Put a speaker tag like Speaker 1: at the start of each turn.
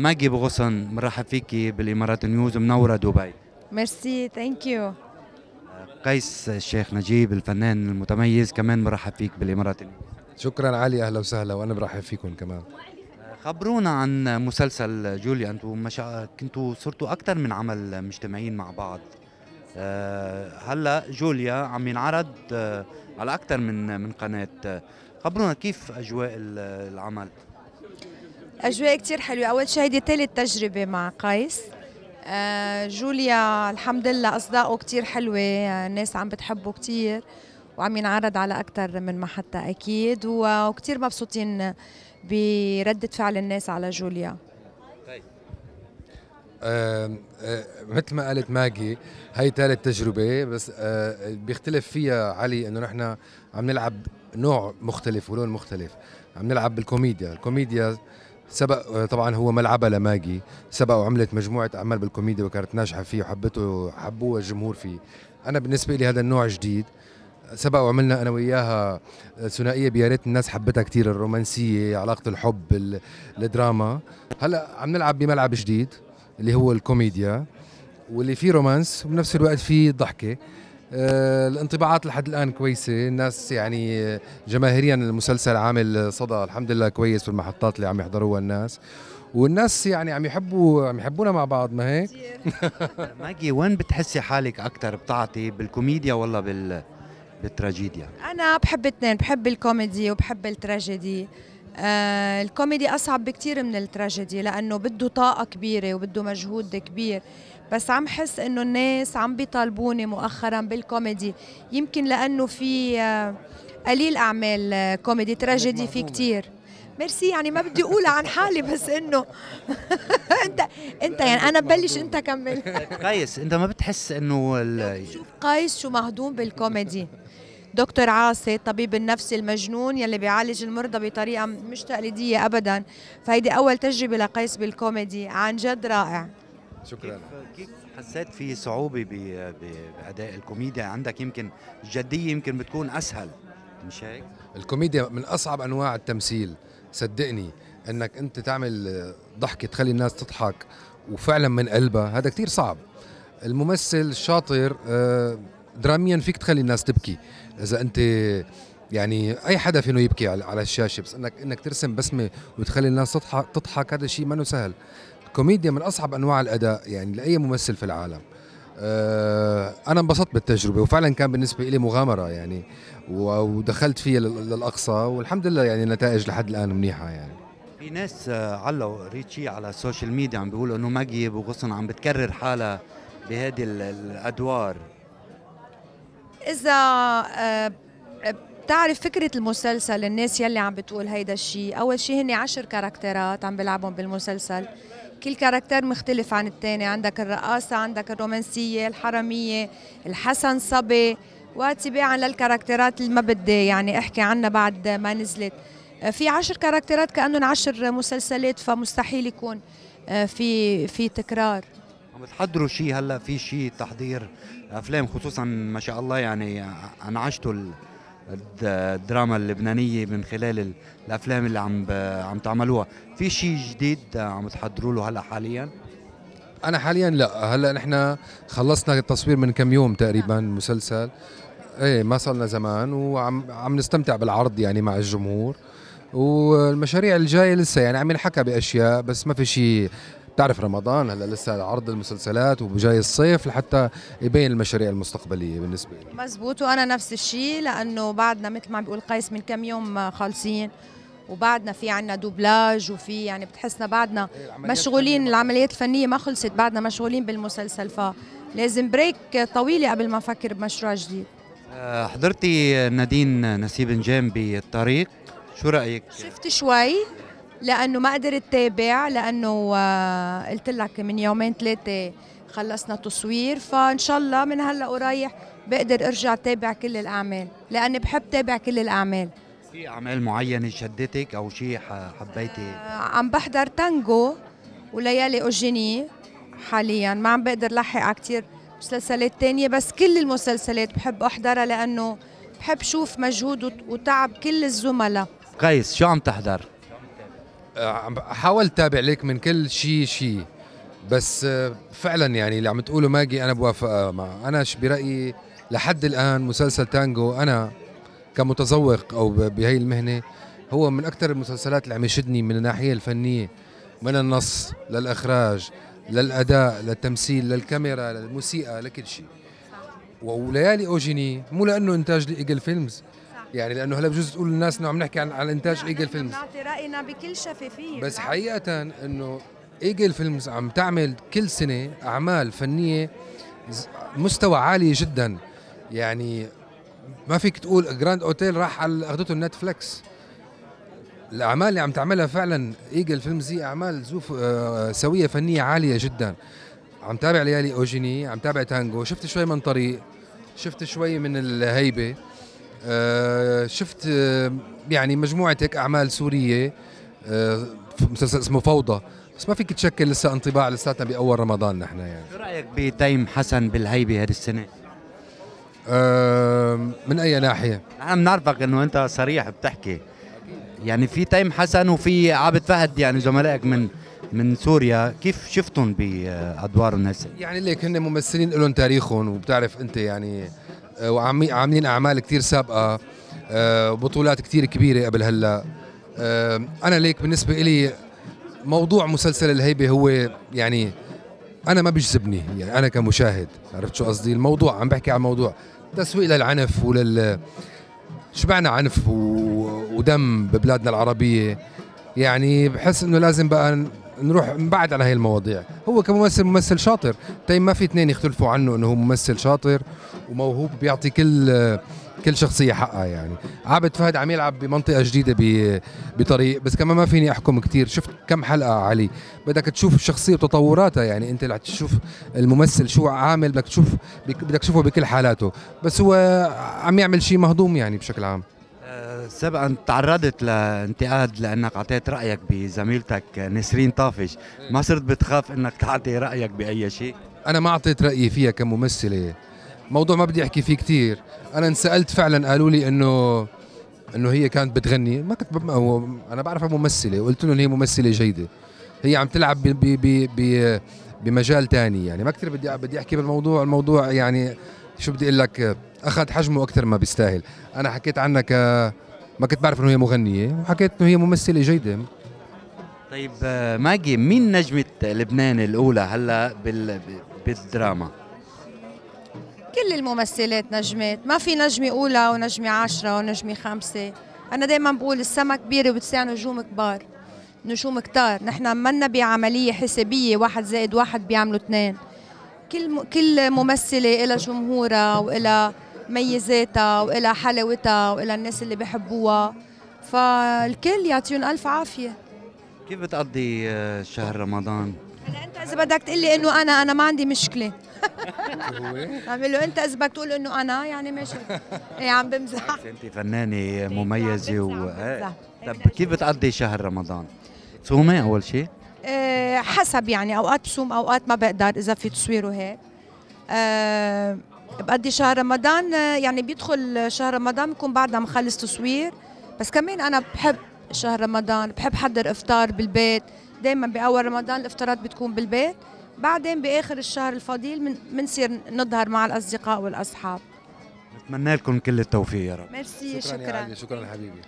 Speaker 1: ماجي بغصن مرحب فيكي بالإمارات نيوز منوره دبي.
Speaker 2: merci thank you
Speaker 1: قيس الشيخ نجيب الفنان المتميز كمان مرحب فيك بالإمارات نيوز.
Speaker 3: شكرا علي أهلا وسهلا وأنا برحب فيكم كمان.
Speaker 1: خبرونا عن مسلسل جوليا أنتم مشا... كنتوا صرتوا أكثر من عمل مجتمعين مع بعض. أه هلأ جوليا عم ينعرض أه على أكثر من من قناة. خبرونا كيف أجواء ال- العمل؟
Speaker 2: أجواء كتير حلوة. أول شيء هيدي ثالث تجربة مع قيس آه جوليا الحمد لله اصداؤه كتير حلوة. آه، الناس عم بتحبه كتير وعم ينعرض على أكثر من محطة أكيد. و- وكتير مبسوطين بردة فعل الناس على جوليا.
Speaker 3: آه آه مثل ما قالت ماجي هي ثالث تجربة بس آه بيختلف فيها علي إنه نحن عم نلعب نوع مختلف ولون مختلف. عم نلعب بالكوميديا. الكوميديا سبق طبعا هو ملعبها لماجي سبق وعملت مجموعة أعمال بالكوميديا وكانت ناجحة فيه وحبته حبوها الجمهور فيه. أنا بالنسبة لي هذا النوع جديد. سبق وعملنا أنا وياها ثنائية بيا ريت الناس حبتها كثير الرومانسية علاقة الحب ال- الدراما. هلأ عم نلعب بملعب جديد اللي هو الكوميديا واللي فيه romance وبنفس الوقت فيه ضحكة. الانطباعات لحد الآن كويسة. الناس يعني آه، جماهيريا المسلسل عامل صدى. الحمد لله كويس في المحطات اللي عم يحضروها الناس. والناس يعني عم يحبوا عم يحبونا مع بعض ما هيك؟
Speaker 1: ماجي وين بتحسي حالك أكثر بتعطي بالكوميديا ولا بال بالتراجيديا؟
Speaker 2: أنا بحب الاثنين بحب الكوميدي وبحب التراجيدي. آه الكوميدي أصعب بكتير من التراجيدي لأنه بده طاقة كبيرة وبده مجهود كبير. بس عم حس إنه الناس عم بيطالبوني مؤخرا بالكوميدي. يمكن لأنه في آه قليل أعمال آه comedy tragedy في كتير. ميرسي يعني ما بدي أقول عن حالي بس إنه أنت أنت يعني أنا ببلش أنت كمل.
Speaker 1: قيس أنت ما بتحس إنه ال-
Speaker 2: شوف قيس شو مهضوم بالكوميدي. دكتور عاصي الطبيب النفسي المجنون يلي بيعالج المرضى بطريقة مش تقليدية ابدا. فهيدي أول تجربة لقيس بالكوميدي. عن جد رائع.
Speaker 3: شكرا.
Speaker 1: كيف حسيت في صعوبة ب- ب- بأداء الكوميديا؟ عندك يمكن الجديه يمكن بتكون أسهل. مش هيك؟
Speaker 3: الكوميديا من أصعب أنواع التمثيل. صدقني إنك أنت تعمل ضحكة تخلي الناس تضحك وفعلا من قلبها. هذا كتير صعب. الممثل الشاطر آه، دراميا فيك تخلي الناس تبكي. إذا أنت يعني أي حدا فينه يبكي على الشاشة بس انك إنك ترسم بسمة وتخلي الناس تضحك تضحك هذا شيء ما سهل. الكوميديا من أصعب أنواع الأداء يعني لأي ممثل في العالم. آه، أنا انبسطت بالتجربة وفعلا كان بالنسبة لي مغامرة يعني ودخلت فيها لل- للأقصى والحمد لله يعني النتائج لحد الآن منيحة يعني.
Speaker 1: في ناس آه، علقوا ريتشي على ال social media عم بيقولوا إنه ماجي بغصن عم بتكرر حالها بهذه ال- الأدوار.
Speaker 2: إذا آه، بتعرف فكرة المسلسل الناس يلي عم بتقول هيدا الشيء أول شيء هن عشر كاركترات عم بيلعبهم بالمسلسل. كل character مختلف عن الثاني عندك الرقاصة عندك الرومانسية الحرامية الحسن صبي. وتباعا للكاركترات اللي ما بدي يعني أحكي عنها بعد ما نزلت. آه، في عشر كاركترات كأنهم عشر مسلسلات فمستحيل يكون آه، في في تكرار.
Speaker 1: بتحضروا شيء هلا في شيء تحضير أفلام خصوصا ما شاء الله يعني انعشتوا ال- الد- الدراما اللبنانية من خلال ال- الأفلام اللي عم عم تعملوها. في شيء جديد عم تحضروا له هلا حاليا؟
Speaker 3: أنا حاليا لا. هلا نحن خلصنا التصوير من كم يوم تقريبا المسلسل إيه ما صار لنا زمان وعم عم نستمتع بالعرض يعني مع الجمهور. والمشاريع الجاية لسه يعني عم ينحكى بأشياء بس ما في شيء بتعرف رمضان هلا لسه عرض المسلسلات وجاي الصيف لحتى يبين المشاريع المستقبلية بالنسبة لي.
Speaker 2: مزبوط وأنا نفس الشيء لأنه بعدنا مثل ما عم بيقول قيس من كم يوم خالصين. وبعدنا في عنا دوبلاج وفي يعني بتحسنا بعدنا مشغولين العمليات الفنية ما خلصت بعدنا مشغولين بالمسلسل. فلازم break طويلة قبل ما نفكر بمشروع جديد.
Speaker 1: آه، حضرتي نادين نسيب نجام بالطريق. شو رأيك؟
Speaker 2: شفت شوي لأنه ما قدرت تابع لأنه آه، قلت لك من يومين ثلاثة خلصنا تصوير فإن شاء الله من هلأ ورايح بقدر أرجع تابع كل الأعمال لأني بحب تابع كل الأعمال.
Speaker 1: في أعمال معينة شدتك أو شيء حبيتي؟
Speaker 2: آه، عم بحضر تانجو وليالي أوجيني حاليا ما عم بقدر لحق على كثير مسلسلات تانية بس كل المسلسلات بحب أحضرها لأنه بحب شوف مجهود وت- وتعب كل الزملاء.
Speaker 1: قيس شو عم تحضر؟
Speaker 3: آه، عم حاولت اتابع لك من كل شيء شيء بس آه، فعلا يعني اللي عم تقوله ماجي أنا بوافق مع أنا برأيي لحد الآن مسلسل تانجو أنا كمتذوق أو بهي المهنة هو من أكثر المسلسلات اللي عم يشدني من الناحية الفنية من النص للإخراج للأداء للتمثيل للكاميرا للموسيقى لكل شيء. وليالي أوجيني مو لأنه إنتاج لإيجل فيلمز يعني لأنه هلا بجوز تقول للناس إنه عم نحكي عن عن إنتاج ايجل فيلمز
Speaker 2: نعطي رأينا بكل شفافية
Speaker 3: بس حقيقة إنه ايجل فيلمز عم تعمل كل سنة أعمال فنية ز- مستوى عالي جدا. يعني ما فيك تقول جراند اوتيل راح على أخذته النتفلكس الأعمال اللي عم تعملها فعلا ايجل فيلمز هي أعمال ذو آه، سوية فنية عالية جدا. عم تابع ليالي أوجيني عم تابع تانجو شفت شوي من طريق شفت شوي من الهيبة. شفت آه، يعني مجموعه هيك أعمال سورية آه، مسلسل اسمه فوضى. بس ما فيك تشكل لسه انطباع لساتنا بأول رمضان نحن يعني.
Speaker 1: شو رأيك بتيم حسن بالهيبة هذه السنة؟
Speaker 3: آه، من أي ناحية؟
Speaker 1: نحن بنعرفك إنه أنت صريح بتحكي. يعني في تيم حسن وفي عابد فهد يعني زملائك من من سوريا. كيف شفتهم بادوارهم هسه؟
Speaker 3: يعني ليك هن ممثلين لهم تاريخهم وبتعرف أنت يعني آه، وعاملين عاملين أعمال كثير سابقة آه، بطولات كثير كبيرة قبل هلأ. آه، أنا ليك بالنسبة إلي موضوع مسلسل الهيبة هو يعني أنا ما بيجذبني يعني أنا كمشاهد عرفت شو قصدي؟ الموضوع عم بحكي عن موضوع تسويق للعنف ولل شبعنا عنف و... ودم ببلادنا العربية؟ يعني بحس إنه لازم بقى نروح نبعد عن هاي المواضيع. هو كممثل ممثل شاطر. طيب ما في اثنين يختلفوا عنه إنه هو ممثل شاطر وموهوب بيعطي كل كل شخصية حقها يعني. عابد فهد عم يلعب بمنطقة جديدة بطريق بس كمان ما فيني أحكم كتير. شفت كم حلقة علي؟ بدك تشوف الشخصية وتطوراتها يعني. أنت اللي تشوف الممثل شو عامل بدك تشوف بدك تشوفه بكل حالاته. بس هو عم يعمل شيء مهضوم يعني بشكل عام.
Speaker 1: سبقا تعرضت لانتقاد لأنك أعطيت رأيك بزميلتك نسرين طافش. ما صرت بتخاف إنك تعطي رأيك بأي شيء؟
Speaker 3: أنا ما أعطيت رأيي فيها كممثلة. موضوع ما بدي أحكي فيه كتير. أنا انسألت فعلا قالوا لي إنه إنه هي كانت بتغني. ما كنت بم... أنا بعرفها ممثلة. وقلت لهم هي ممثلة جيدة. هي عم تلعب ب... ب... ب... ب... بمجال تاني يعني. ما كثير بدي بدي أحكي بالموضوع. الموضوع يعني شو بدي أقول لك أخذ حجمه أكثر ما بيستاهل. أنا حكيت عنها ك ما كنت بعرف إنه هي مغنية وحكيت إنه هي ممثلة جيدة.
Speaker 1: طيب آه، ماجي مين نجمة لبنان الأولى هلا بال... بالدراما؟
Speaker 2: كل الممثلات نجمات. ما في نجمة أولى ونجمة عشرة ونجمة خمسة أنا دايما بقول السما كبيرة وبتسع نجوم كبار نجوم كتار. نحن منا بعملية حسابية واحد زائد واحد بيعملوا اثنين. كل م... كل ممثلة إلها جمهورها وإلها ميزاتها وإلها حلاوتها وإلها الناس اللي بحبوها فالكل يعطيهم ألف عافية
Speaker 1: كيف بتقضي آه، شهر رمضان؟
Speaker 2: هلا أنت إذا بدك تقول لي إنه أنا أنا ما عندي مشكلة
Speaker 3: هو
Speaker 2: عم له أنت إذا بدك تقول إنه أنا يعني ماشي إيه عم بمزح
Speaker 1: أنت فنانة مميزة و إيه. طب كيف بتقضي شهر رمضان؟ تصومي أول شيء؟
Speaker 2: آه، حسب يعني أوقات بصوم أوقات ما بقدر إذا في تصوير وهيك أه بقضي شهر رمضان يعني بيدخل شهر رمضان بكون بعدها مخلص تصوير. بس كمان أنا بحب شهر رمضان بحب حضر إفطار بالبيت. دائما بأول رمضان الإفطارات بتكون بالبيت. بعدين بآخر الشهر الفضيل بنصير نظهر مع الأصدقاء والأصحاب.
Speaker 1: بتمنى لكم كل التوفيق يا رب.
Speaker 2: ميرسي
Speaker 3: شكرا,
Speaker 2: شكرا.
Speaker 3: شكرا حبيبي.